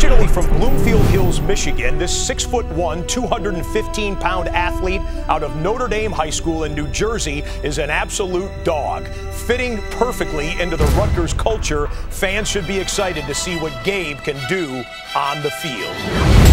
Originally from Bloomfield Hills, Michigan, this 6'1, 215 pound athlete out of Notre Dame High School in New Jersey is an absolute dog. Fitting perfectly into the Rutgers culture, fans should be excited to see what Gabe can do on the field.